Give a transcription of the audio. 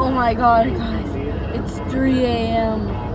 Oh my god, guys. It's 3 a.m.